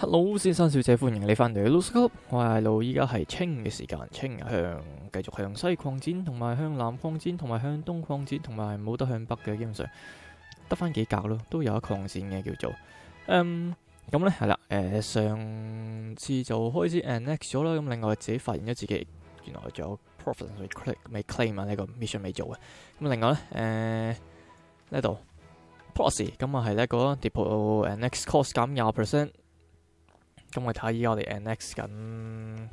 Hello，先生小姐，歡迎你翻嚟 Lose Club。我係路，依家係清嘅時間，清向繼續向西擴展，同埋向南擴展，同埋向東擴展，同埋冇得向北嘅，基本上得翻幾格咯，都有一擴展嘅叫做。嗯，咁呢係啦，诶、上次就開始 annex 咗啦，咁另外自己發現咗自己原來仲有 profit 未 claim 未 claim 啊，呢個 mission 未做嘅。咁另外呢，誒呢度 policy 咁啊係呢個 depot annex cost 減廿 percent。咁我睇下依家我哋 annex 緊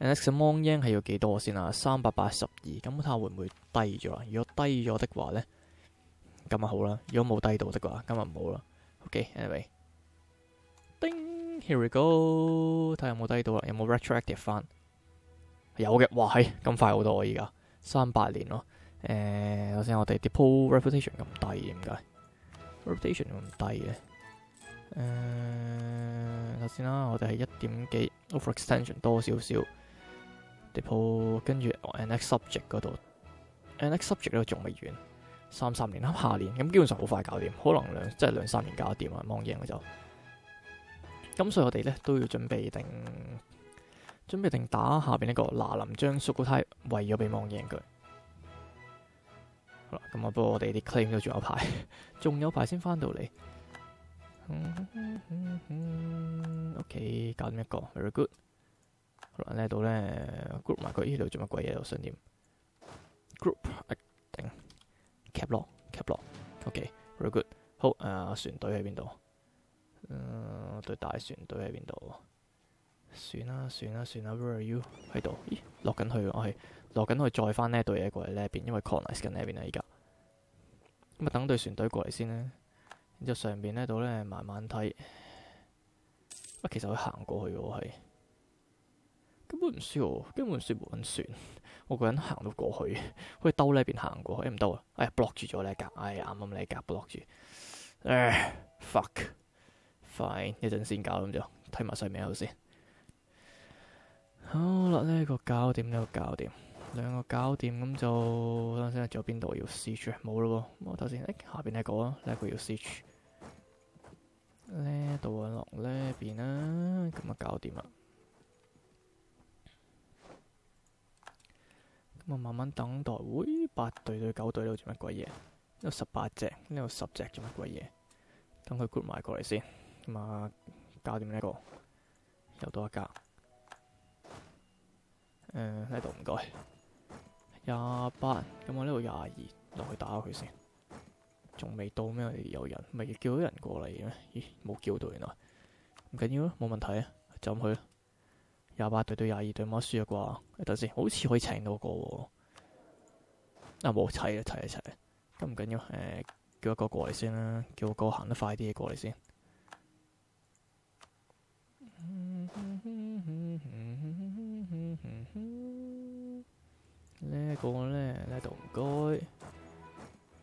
annex 嘅 mon yen 係要幾多先啊？三百八十二，咁睇下會唔會低咗啦？如果低咗的話咧，咁啊好啦。如果冇低到的話，咁啊唔好啦。OK，anyway，叮，here we go，睇下有冇低到啦？有冇 retroactive 翻？有嘅，哇係咁快好多啊！依家三百年咯。誒，頭先我哋 depot reputation 咁低，點解 reputation 咁低嘅？誒，頭先啦，我哋係一點幾 overextension 多少少 d e p o 跟住 next subject 嗰度，next subject 咧仲未完，三三年啦，下年咁基本上好快搞掂，可能兩即係兩三年搞掂啊，望贏嘅就。咁所以我哋咧都要準備定，準備定打下边呢個拿林將 Sukhothai 為咗俾望贏佢。好啦，咁啊，不过我哋啲 claim 都仲有排，仲有排先翻到嚟。OK，搞掂一個，very good。好啦，呢度咧 group 埋佢呢度做乜鬼嘢？我想點？group 一定 cap 落 cap 落。OK，very good。好，誒、呃，船隊喺邊度？嗯，對大船隊喺邊度？算啦，算啦，算啦。Where are you？喺度？咦，落緊去，我係落緊去，再翻呢隊嘢過嚟呢邊，因為 colonize 緊呢邊啊，而家。咁啊，等隊船隊過嚟先啦。然後上邊呢度咧，慢慢睇。啊，其實佢行過去嘅喎，係根本唔需要，根本唔需要換船。我個人行到過去，可以兜呢邊行過去，唔兜啊！哎呀，block 住咗呢一格，哎呀，啱啱呢一格 block 住。唉，fuck，fine，一陣先搞咁就睇埋上面先。好啦，呢個搞掂，呢個搞掂，兩個搞掂咁就等陣先，仲有邊度要 switch？冇咯喎，我头先，下邊呢個啊，呢個要 switch。呢度啊，落呢邊啦，咁啊搞掂啦。咁啊，慢慢等待。喂，八隊對九隊呢度做乜鬼嘢？呢度十八隻，呢度十隻做乜鬼嘢？等佢 group 埋過嚟先。咁啊，搞掂呢個，又多一格。誒，呢度唔該。廿八，咁我呢度廿二，落去打佢先。仲未到咩？有人未叫到人過嚟嘅咩？咦，冇叫到原來，唔緊要啊，冇問題啊，就咁去啦。廿八隊對廿二隊冇得輸啊啩？等先，好似可以請到個喎。啊，冇齊啊，齊啊，齊啊，咁唔緊要，誒，叫一個過嚟先啦，叫個行得快啲嘅過嚟先。呢個咧，呢度唔該。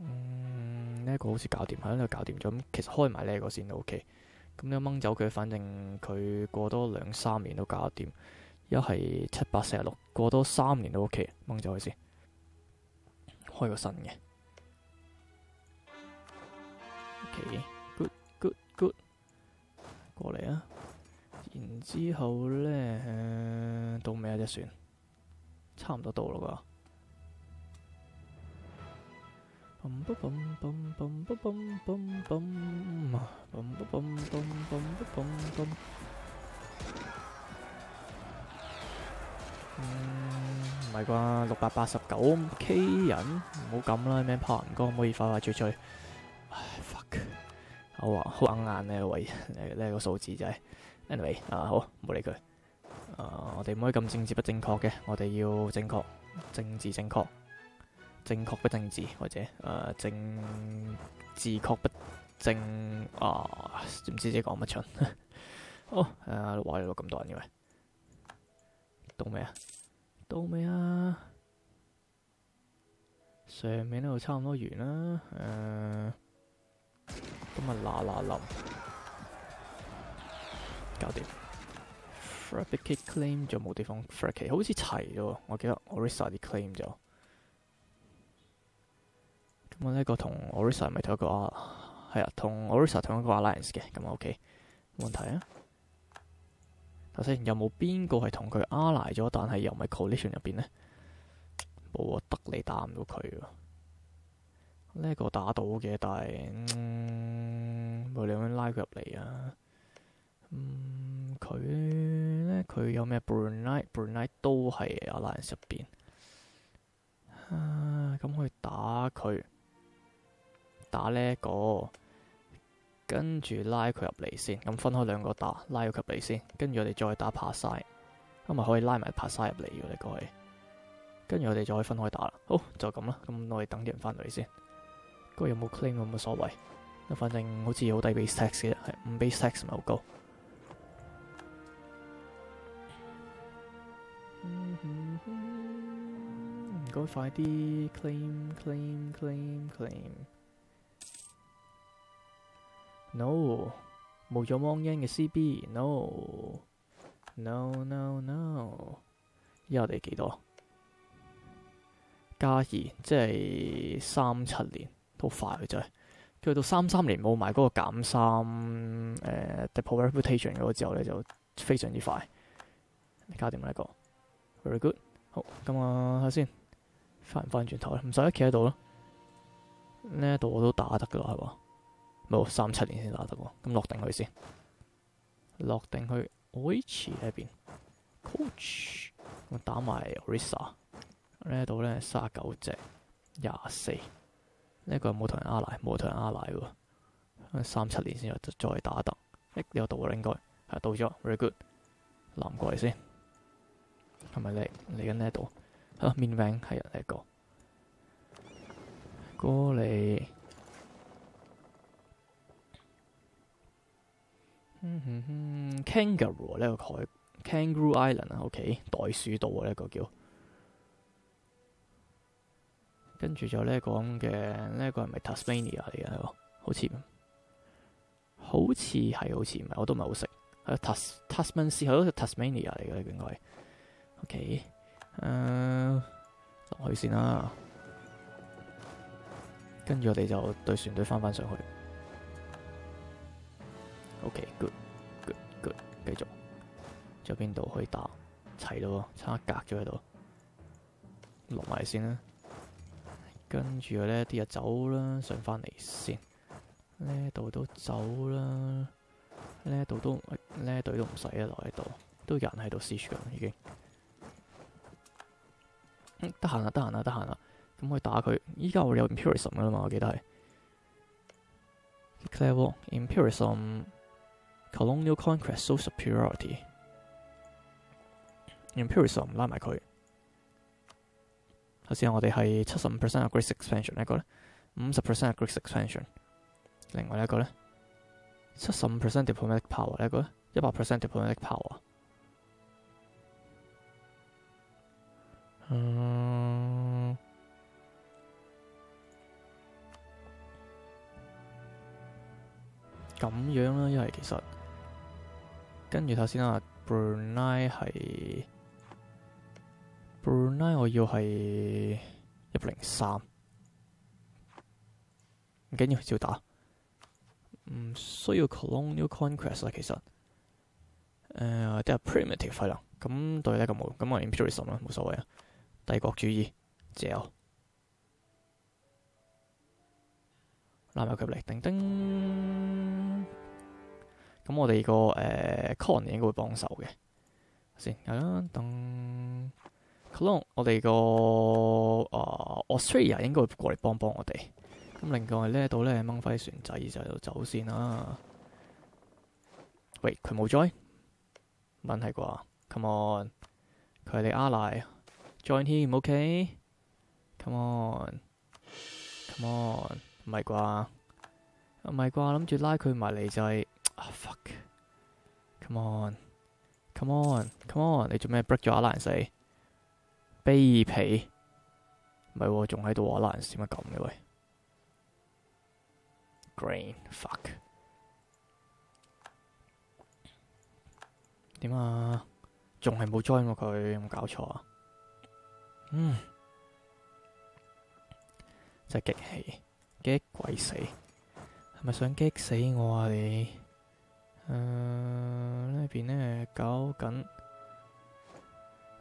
嗯，呢一個好似搞掂，喺度搞掂咗。咁其實開埋呢一個先都 OK。咁你掹走佢，反正佢過多兩三年都搞掂。一係七百四十六，過多三年都 OK。掹走佢先，開個新嘅。OK，good，good，good，過嚟啊！然之後咧，到尾一只船，差唔多到啦啩。嘣嘣嘣嘣嘣嘣嘣嘣嘣，嘣嘣嘣嘣嘣嘣嘣。嗯，唔係啩？六百八十九 K 人，唔好咁啦，咩拍人歌可以快快脆脆。唉，fuck，好啊，好硬硬呢位，呢呢個數字就係。Anyway，啊好，唔好理佢。啊，我哋唔可以咁政治不正確嘅，我哋要正確，政治正確。正確不政治，或者誒、呃、政治確不正啊，唔知自己講乜春。哦，誒，話你錄咁多人嘅咩？到未啊？到未啊？上面呢度差唔多完啦。誒、呃，咁啊嗱嗱臨，搞掂。Fabricate claim 就冇地方 fabricate，好似齊咗。我記得 Orisa 啲 claim 就。咁我呢個同 Orisa 咪同一個啊？係啊，同 Orisa 同一個 alliance 嘅，咁 OK，冇問題啊。頭先有冇邊個係同佢 ally 咗，但係又唔係 collision 入邊呢？冇啊，得你打唔到佢喎。呢個打到嘅，但係冇理由拉佢入嚟啊。嗯，佢呢？佢有咩 Brunei？Brunei 都係 alliance 入邊。啊，咁去打佢，打呢个。跟住拉佢入嚟先，咁分开两个打，拉佢入嚟先，跟住我哋再打帕晒，咁咪可以拉埋帕晒入嚟嘅呢個係，跟住我哋就可以分开打啦。好，就咁啦，咁我哋等啲人翻嚟先。嗰個有冇 claim 冇乜所谓，反正好似好低 base tax 嘅，系五 base tax 咪好高。唔該，快啲 claim claim claim claim。No，冇咗芒恩嘅 CB。No，no no no。依家我哋幾多？加二，即係三七年，都快嘅真係。去到三三年冇埋嗰個減三诶 depot reputation 嗰個之後咧，就非常之快。搞掂呢一個，very good。好，咁啊，睇下先，翻唔翻轉頭咧？唔使企喺度咯。呢一度我都打得噶啦，係嘛？冇三七年先打得喎，咁落定去先，落定去 Oichi 呢邊，Coach，我打埋 Orisa 呢度咧，三十九隻廿四，呢個冇同人阿奶，冇同人阿奶喎，三七年先再打得，誒呢個到啦應該。系到咗，very good，攬過嚟先，係咪嚟嚟緊呢度？啊面名係人嚟個，過嚟。嗯哼哼，Kangaroo 呢個海，Kangaroo Island 啊，OK，袋鼠島啊呢個叫，跟住就呢個咁嘅，呢個係咪 Tasmania 嚟嘅？好似，好似係，好似唔係，我都唔係好識。係 Tas Tasman Sea 係咯，Tasmania 嚟嘅應該。OK，誒，落去先啦，跟住我哋就對船隊翻翻上去。OK，good，good，good，繼續。仲有邊度可以打齐咯？差隔咗喺度，落埋先啦。跟住呢啲就走啦，上翻嚟先。呢度都走啦。呢度都呢队都唔使啊，留喺度都有人喺度試場已經。得閒啦，得閒啦，得閒啦。咁可以打佢。依家我有 Imperialism 噶啦嘛，我記得係。Declare Imperialism。Colonial conquest, so superiority. Imperialism 拉埋佢。頭先我哋係七十五 percent of Great expansion 一個咧，五十 percent of Great expansion。另外一個咧，七十五 percent diplomatic power 一個咧，一百 percent diplomatic power。嗯，咁樣啦，因為其實。跟住頭先啊，Brunei 係 Brunei，我要係一百零三，唔緊要，照打。唔需要 Colonial Conquest 啊，其實誒都係 Primitive 係啦。咁對呢個冇，咁我 Imperialism 啦，冇所謂啊。帝國主義，嚼拉埋佢嚟，叮叮。咁我哋個誒 Con 應該會幫手嘅，先系啦。等 clon 我哋個啊 Australia 應該會過嚟幫幫我哋。咁另外呢度咧掹翻啲船仔就走先啦。喂，佢冇 join？問題啩？Come on，佢係你 ally，join him，OK？Come on，Come on，唔係啩？唔係啩？諗住拉佢埋嚟就係、啊 fuck！Come on，come on，come on！你做咩 break 咗阿蘭死？卑鄙！唔係喎，仲喺度阿蘭點解咁嘅喂？Green fuck！點啊？仲係冇 join 喎佢，有冇搞錯啊？嗯，真係激氣，激鬼死！係咪想激死我啊你？誒、呢邊呢搞緊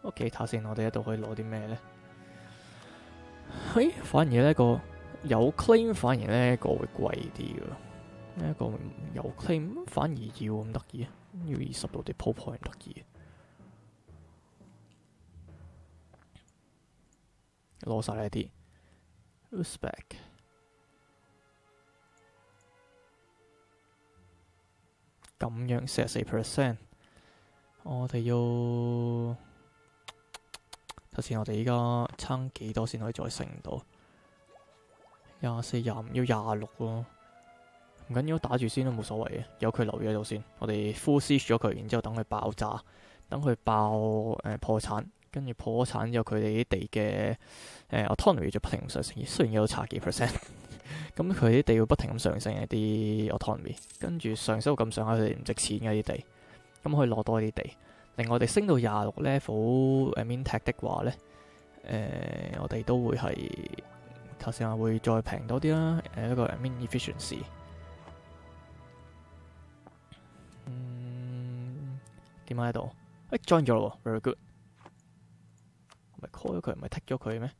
屋企睇下先，我哋一度可以攞啲咩呢？嘿，反而呢個有 claim，反而呢個會貴啲嘅。呢一個有 claim，反而要咁得意啊！要二十度地鋪鋪唔得意。攞晒呢啲 Uzbek，咁樣四十四 percent，我哋要睇先，我哋依家差幾多先可以再升到廿四、廿五，要廿六咯。唔緊要，打住先都冇所謂嘅，由佢留意喺度先。我哋 full 咗佢，然之後等佢爆炸，等佢爆诶、破產。跟住破產之後，佢哋啲地嘅誒 autonomy 就不停上升，雖然有差幾 percent，咁佢啲地要不停咁上升一啲 autonomy，跟住上升到咁上下，佢哋唔值錢嘅啲地，咁可以攞多啲地。另外，我哋升到廿六 level，min tech 的話咧，誒、我哋都會係頭先話會再平多啲啦。誒一個 min efficiency，嗯點解喺度？誒 join 咗咯，very good。唔係 call 咗佢，唔係剔咗佢咩？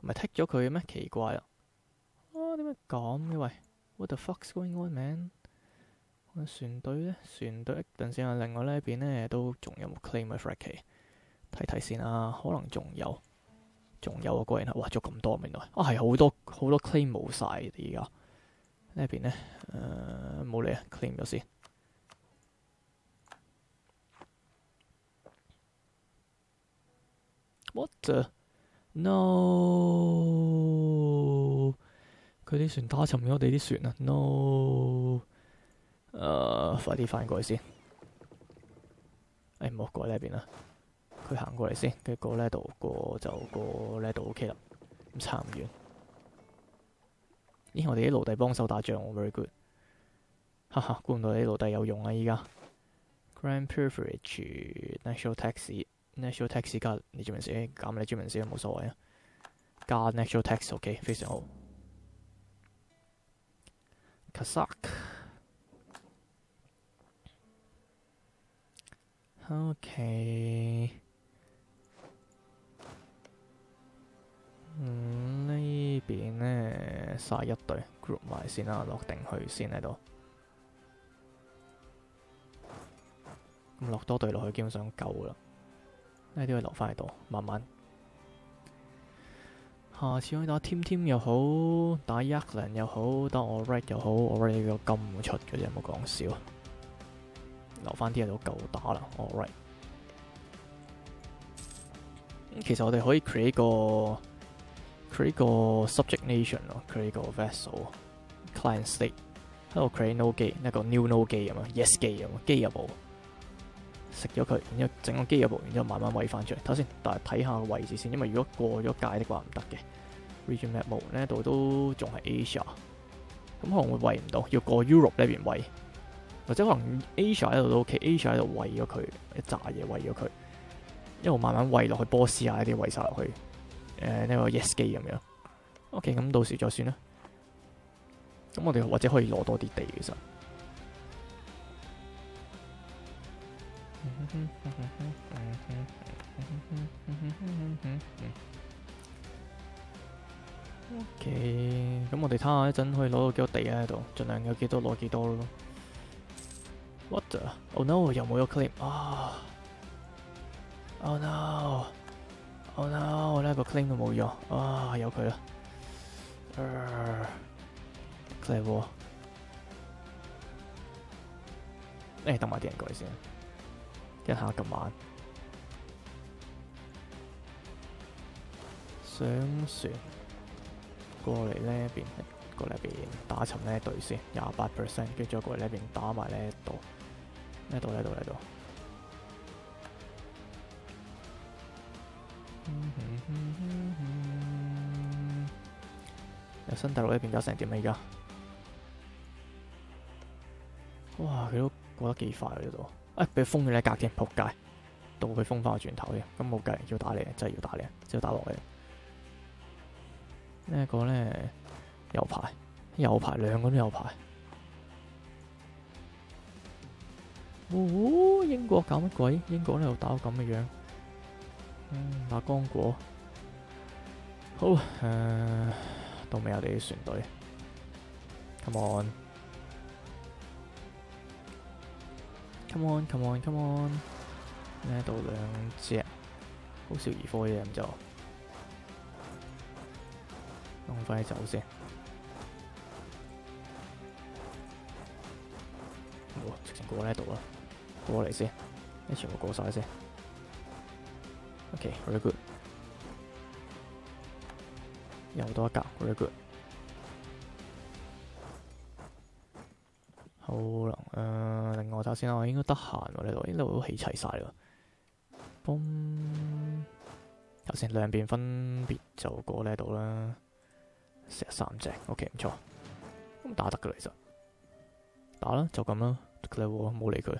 唔係剔咗佢咩？奇怪啊！咁嘅喂？What the fuck's going on, man？船隊咧，船隊等陣先啊！另外呢一邊咧都仲有冇 claim 嘅 Frackie？睇睇先啊，可能仲有，仲有啊！個人啊，哇，咗咁多原来啊，係好多好多 claim 冇晒而家呢一邊咧，誒冇理啊，claim 咗先。What the? No！佢啲船打沉咗我哋啲船啊！No！诶、uh，快啲翻过嚟先。誒，唔好过呢边啦。佢行过嚟先，跟住過呢度，过就过呢度 OK 啦。咁差唔远。咦？我哋啲奴隶帮手打仗，very good。哈哈，估唔到你啲奴隶有用啊！依家 Grand Privilege National Tax。National tax 加你專文寫，減你專文寫都冇所谓啊。加 National tax OK，非常好。Kazakh，OK。嗯，呢邊呢，晒一隊 group 埋先啦，落定去先喺度。咁落多隊落去，基本上夠啦。呢啲可以留翻喺度，慢慢。下次可以打 Team Team 又好，打 Yaklan 又好，打 Alright 又好，Alright 個金出嘅啫，冇講笑。留翻啲喺度夠打啦，Alright。其實我哋可以 create 個 create 個 subject nation 咯，create 個 vessel client state 喺度 create no gate 一個 new no gate 啊，yes gate 啊嘛，機入冇。食咗佢，然之後整個機入部，然之後慢慢餵翻出嚟。睇先，但係睇下位置先，因為如果過咗界的話唔得嘅。Region Map Mode 呢度都仲係 Asia，咁可能會餵唔到，要過 Europe 呢邊餵，或者可能 Asia 喺度都 OK，Asia 喺度餵咗佢一扎嘢餵咗佢，一路慢慢餵落去波斯啊啲餵晒落去，誒、呢、這個 Yes 機咁樣。OK，咁到時再算啦。咁我哋或者可以攞多啲地其實。OK，咁我哋睇下一陣可以攞到幾多地喺度，盡量有幾多攞幾多咯。What？Oh no！又冇咗 claim 啊！Oh no！Oh no，我呢個 claim 都冇用啊！有佢啦。Claim 喎。誒，等埋啲人過嚟先。一下咁晚上船過嚟呢邊過嚟邊打沉呢一隊先，廿八 percent，跟住再過嚟呢邊打埋呢一度，呢度呢度呢度。有新大陸呢邊搞成點啊？而家，哇！佢都過得幾快喎呢度，啊俾封咗呢一格添，仆街！到佢封翻個轉頭嘅，咁冇計，要打你，真係要打你，真係打落嚟。呢一個咧右排，右排，兩個都右排。哦，英國搞乜鬼？英國呢度打到咁嘅樣，嗯，打光果。好，诶、呃，到尾我哋啲船隊，come on！Come on, come on, come on！呢度兩隻，好少兒科嘅咁就。用快走先，哇！直情過呢度啦，過嚟先，一全部過晒先。OK，very good，又多一格，very good。好啦，誒，另外睇先啦，我應該得閒喎呢度，呢度都起齊晒啦。嘣，頭先兩邊分別就過呢度啦。成三隻，OK 唔錯，咁打得噶其實，打啦就咁啦，declare 冇理佢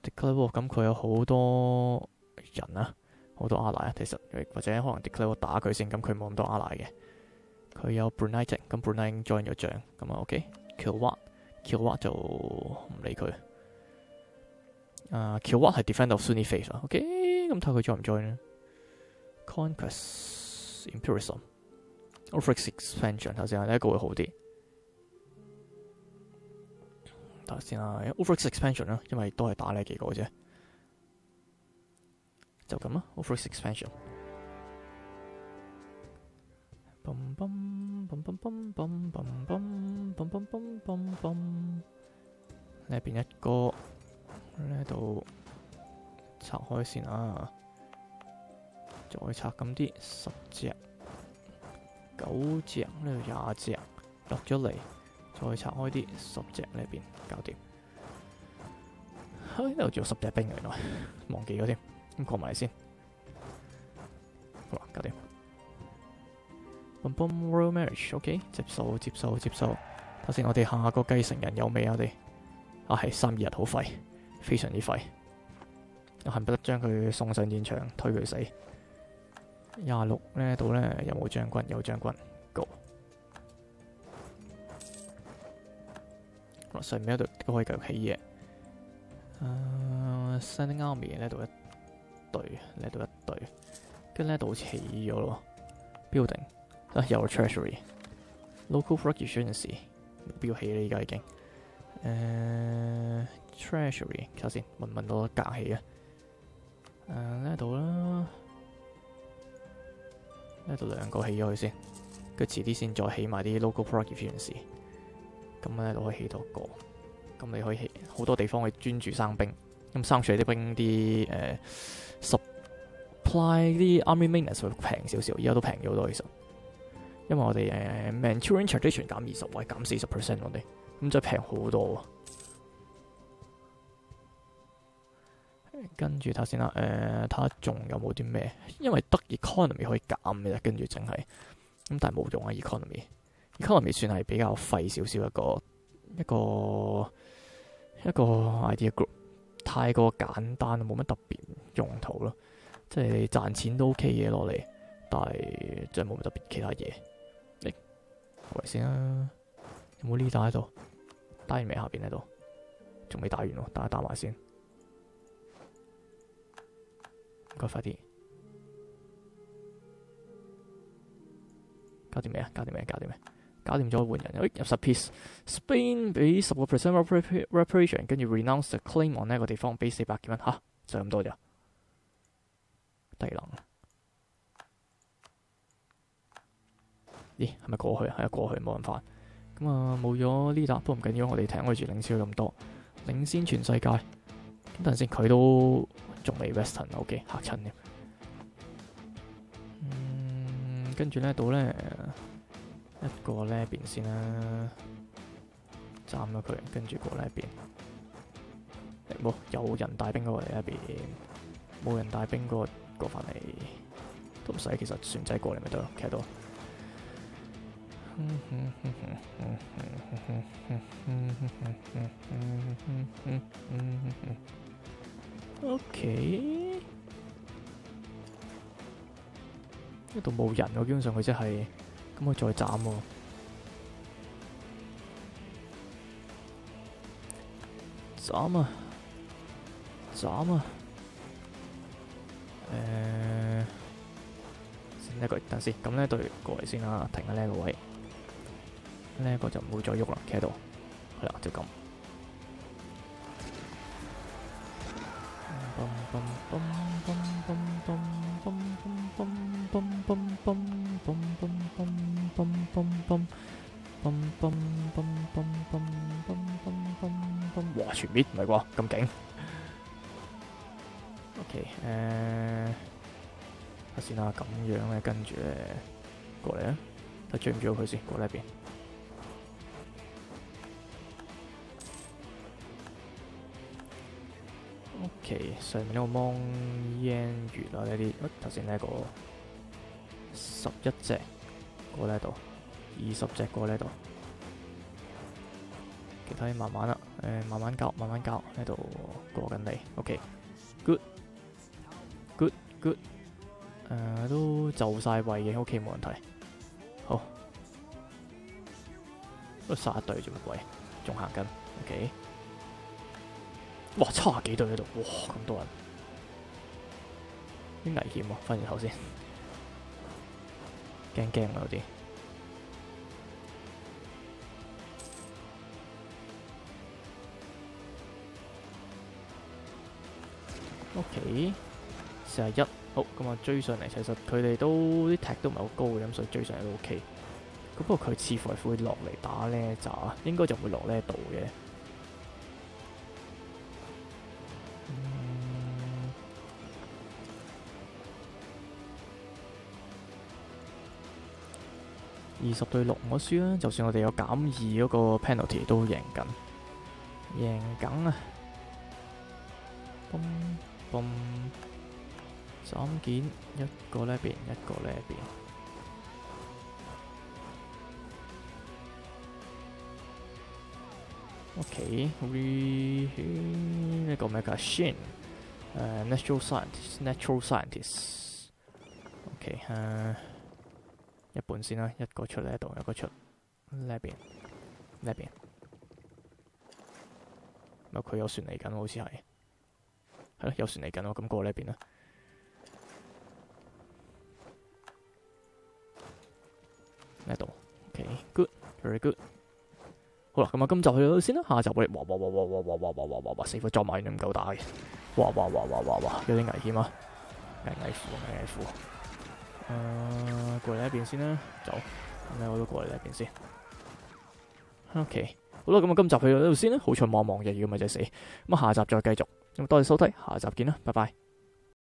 ，declare 咁佢有好多人啊，好多阿賴啊，其實或者可能 declare 打佢先，咁佢冇咁多阿賴嘅，佢有 Brunei 籍，咁 Brunei join 咗仗，咁啊 OK，Kill Wat，Kill Wat 就唔理佢，啊 Kill Wat 係 defend 到 Sunni Faith 啊，OK，咁睇佢 join 唔 join 咧，Conquest Imperialism。Ulfric expansion 頭先呢一個會好啲，頭先啊 Ulfric expansion 啦，因為都係打呢幾個啫，就咁啊 Ulfric expansion。呢邊一個呢度拆開先啊，再拆咁啲十隻。九隻呢度廿隻落咗嚟，再拆開啲十隻呢邊搞掂。喺呢度仲有十隻兵，原來 忘记咗添，咁過埋先。好啦，搞掂。Boom boom royal marriage，OK，接受接受接受。睇先，我哋下個繼承人有未啊？我哋啊係三二日好快，非常之廢。我恨不得將佢送上戰場，推佢死。廿六呢度呢，有冇將軍？有將軍，Go。上面一度都可以繼續起嘢。誒，Standing Army 呢度一隊，呢度一隊，跟呢度起咗咯。Building 啊，有 Treasury，Local Efficiency 目標起啦，依家已經。誒，Treasury，首先問問到隔起啊。誒，呢度啦。呢度兩個起咗佢先，跟住遲啲先再起埋啲 local product events。咁咧都可以起到個，咁你可以起好多地方去專注生兵，咁生出嚟啲兵啲誒、呃、supply 啲 army maintenance 會平少少，而家都平咗好多其實。因為我哋誒、Manchurian tradition 減二十，或者減四十 percent 我哋，咁就平好多。跟住睇下先啦，誒睇下仲有冇啲咩？因為得 economy 可以減嘅啫，跟住淨係咁，但係冇用啊！economy economy 算係比較廢少少一個一個一個 idea group，太過簡單，冇乜特別用途咯。即係賺錢都 OK 嘅落嚟，但係即係冇乜特別其他嘢。嚟，嚟先啦，有冇呢打喺度？打完未？下邊喺度，仲未打完咯，打一打埋先。快啲！搞掂未啊？搞掂未？搞掂未？搞掂咗換人，誒入十 piece，Spain 俾十个 percent reparation，跟住 renounce the claim on 呢個地方俾四百幾蚊，吓就咁多咋？低能！咦，係咪過去啊？係啊，過去冇辦法。咁啊，冇咗呢笪都唔緊要，我哋睇我住領先咁多，領先全世界。等陣先，佢都。仲未 Western，OK 嚇親添。嗯，跟住呢度咧，一個呢邊先啦，斬咗佢，跟住過呢邊。冇有人帶兵過嚟一邊，冇人帶兵過過翻嚟都唔使，其實船仔過嚟咪得咯，企喺度。OK，呢度冇人喎，基本上佢即係咁，佢再斬喎，斬啊，斬啊，誒，先一個等先，咁呢對過嚟先啦，停喺呢個位。呢一個就唔會再喐啦，企喺度，系啦，就咁。哇！全滅唔係啩？咁勁。OK，誒，睇先啦，咁樣咧，跟住咧過嚟啊，睇追唔追到佢先，過呢邊。OK，上面呢個芒煙魚啊，呢啲，頭先呢個十一隻過呢度，二十隻過呢度，其他慢慢啦，誒，慢慢教，慢慢教，呢度過緊嚟。OK，good，good，good，誒，都就晒位嘅，OK，冇問題。好，都殺一隊做乜鬼？仲行緊，OK。哇，七十幾隊喺度，哇，咁多人，啲危險喎，翻轉頭先，驚驚啊有啲。OK，四十一，好，咁啊追上嚟，其實佢哋都啲踢都唔係好高嘅，咁所以追上嚟都 OK。咁不過佢似乎係會落嚟打呢咋，應該就會落呢度嘅。二十對六我輸啦，就算我哋有減二嗰個 penalty 都贏緊，贏緊啊！嘣嘣，斬件一個呢邊，一個呢邊。OK，we 呢個咩噶？Shin，誒，natural scientist，natural scientist。OK，誒。一半先啦，一個出呢度，一個出呢邊，呢邊。咁佢有船嚟緊，好似係，係咯，有船嚟緊咯，咁過呢邊啦。呢度，OK，good，very good。好啦，咁啊，今集去到先啦，下集我哋哇哇哇哇哇哇哇哇哇哇哇，死火撞埋都唔夠打嘅，哇哇哇哇哇哇，有啲危險啊，危危乎，危危乎。呃，過嚟呢边先啦，走，咁我都过嚟呢边先。OK，好啦，咁啊，今集去到呢度先啦，好彩望望嘅，如果咪就死。咁啊，下集再继续。咁多谢收睇，下集见啦，拜拜。